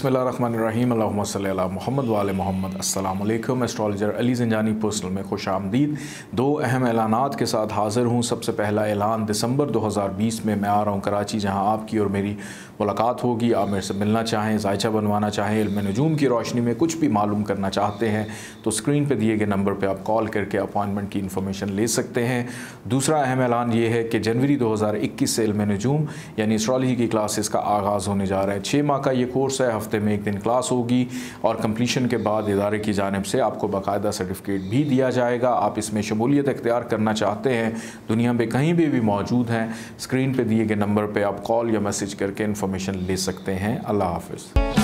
बसमीम मोहम्मद वाल मोहम्मद। अस्सलाम एस्ट्रोलॉजर अली जंजानी पर्सनल में खुश आमदीद। दो अहम ऐलानात के साथ हाज़िर हूँ। सबसे पहला ऐलान दिसंबर 2020 में मैं आ रहा हूँ कराची, जहाँ आपकी और मेरी मुलाकात होगी। आप मेरे से मिलना चाहें, जायचा बनवाना चाहें, इल्म नजूम की रोशनी में कुछ भी मालूम करना चाहते हैं तो स्क्रीन पर दिए गए नंबर पर आप कॉल करके अपॉइंटमेंट की इन्फॉर्मेशन ले सकते हैं। दूसरा अहम ऐलान ये है कि जनवरी दो हज़ार इक्कीस से इल्म नजूम, यानी एस्ट्रॉलॉजी की क्लासेस का आगाज़ होने जा रहा है। छः माह का ये कोर्स है हफ़्ते में एक दिन क्लास होगी और कम्पलीशन के बाद इदारे की जानब से आपको बाकायदा सर्टिफिकेट भी दिया जाएगा। आप इसमें शमूलियत इख्तियार करना चाहते हैं, दुनिया में कहीं भी भी मौजूद हैं, स्क्रीन पर दिए गए नंबर पर आप कॉल या मैसेज करके इन्फॉर्मेशन ले सकते हैं। अल्लाह हाफिज़।